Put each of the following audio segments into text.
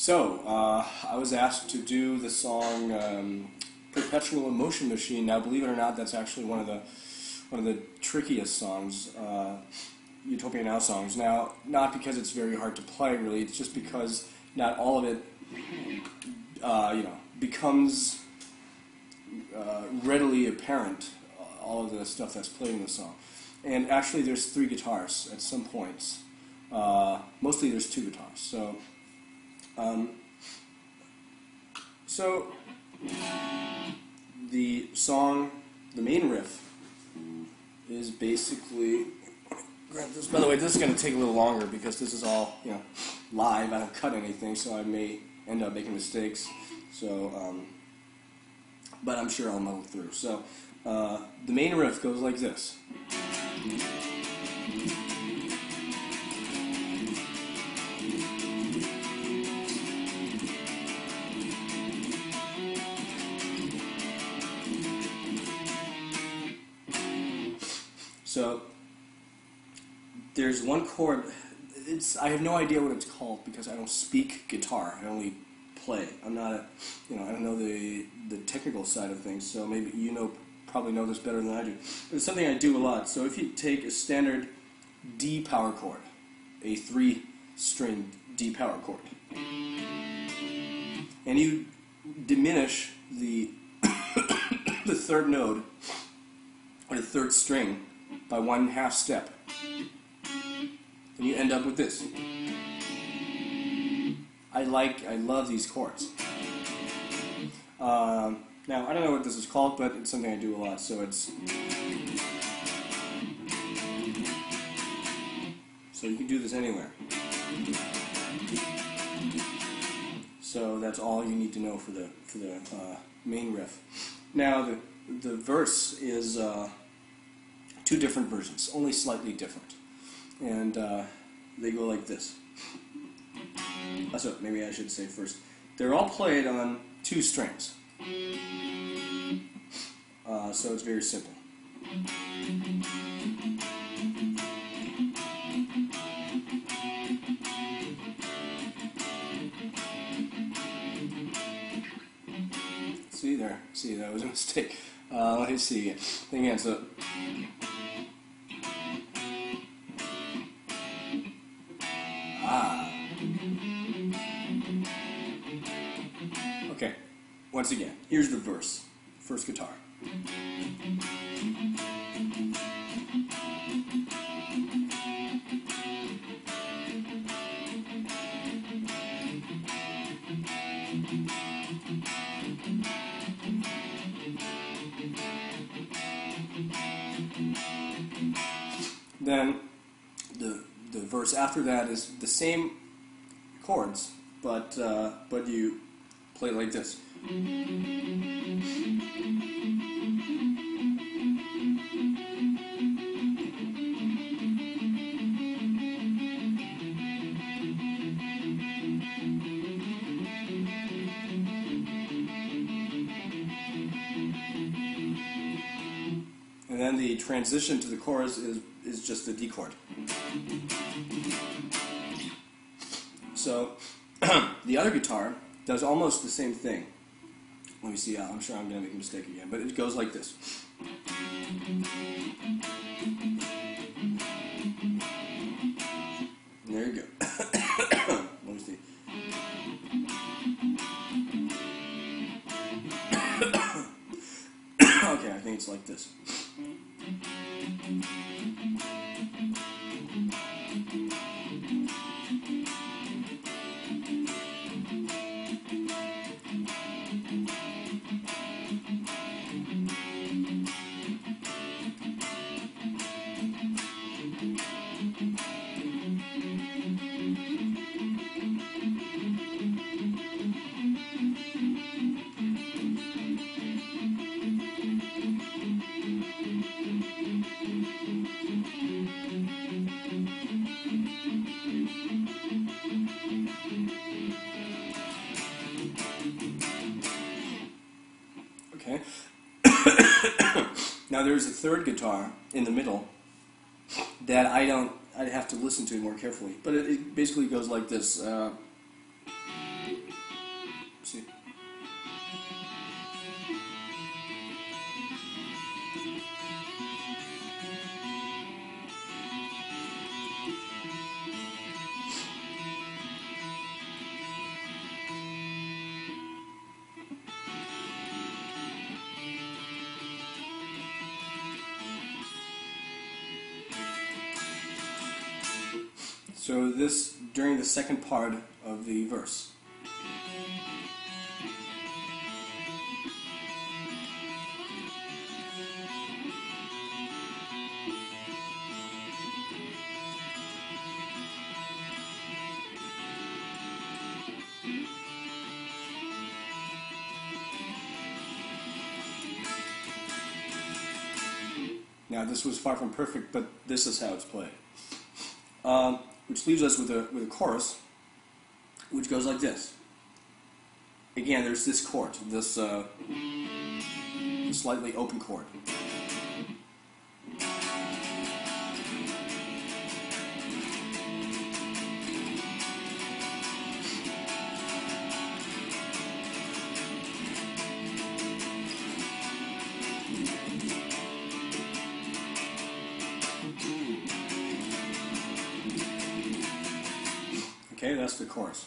So, uh, I was asked to do the song um, "Perpetual Emotion Machine." Now, believe it or not, that's actually one of the one of the trickiest songs, uh, Utopia Now songs. Now, not because it's very hard to play, really. It's just because not all of it, uh, you know, becomes uh, readily apparent. uh, All of the stuff that's played in the song, and actually, there's three guitars at some points. Uh, mostly, there's two guitars. So. Um, so, the song, the main riff, is basically. this- By the way, this is going to take a little longer because this is all you know live. I don't cut anything, so I may end up making mistakes. So, um, but I'm sure I'll muddle through. So, uh, the main riff goes like this. So there's one chord. It's I have no idea what it's called because I don't speak guitar. I only play. I'm not a, you know, I don't know the the technical side of things. So maybe you know probably know this better than I do. But it's something I do a lot. So if you take a standard D power chord, a three string D power chord, and you diminish the the third node or the third string by one half step. And you end up with this. I like, I love these chords. Um, now, I don't know what this is called, but it's something I do a lot, so it's. So you can do this anywhere. So that's all you need to know for the for the uh, main riff. Now the the verse is uh, two different versions, only slightly different, and uh, they go like this. So maybe I should say first, they're all played on two strings, uh, so it's very simple. See there. See, that was a mistake. Uh, let me see again. So. Once again, here's the verse. First guitar. Then the the verse after that is the same chords, but uh, but you play like this. And then the transition to the chorus is, is just the D chord. So the other guitar does almost the same thing. Let me see, I'm sure I'm going to make a mistake again, but it goes like this. Now there's a third guitar in the middle that I don't. I'd have to listen to more carefully, but it, it basically goes like this. Uh, So this during the second part of the verse. Now, this was far from perfect, but this is how it's played. Um, which leaves us with a, with a chorus, which goes like this. Again, there's this chord, this uh, slightly open chord. Okay, that's the chorus.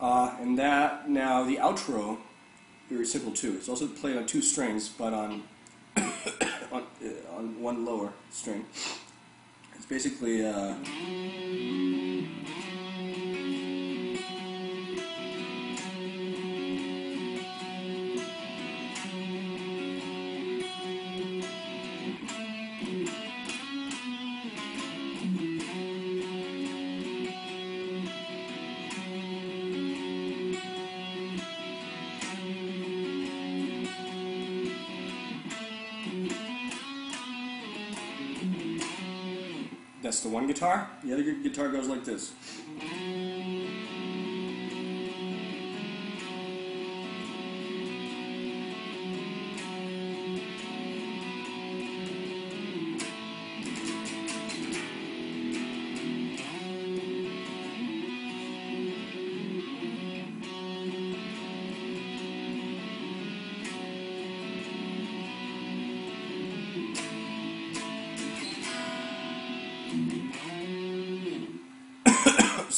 Uh, and that, now the outro, very simple too. It's also played on two strings, but on, on, uh, on one lower string. It's basically. Uh, that's the one guitar. The other guitar goes like this.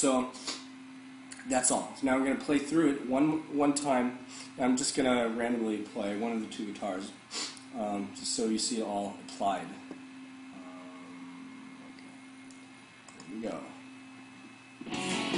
So that's all. So now I'm going to play through it one one time. I'm just going to randomly play one of the two guitars, um, just so you see it all applied. Um, okay. We go.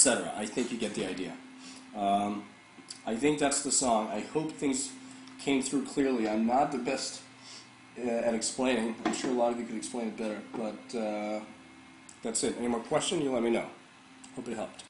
Etc. I think you get the idea. Um, I think that's the song. I hope things came through clearly. I'm not the best uh, at explaining. I'm sure a lot of you could explain it better, but uh, that's it. Any more questions? You let me know. Hope it helped.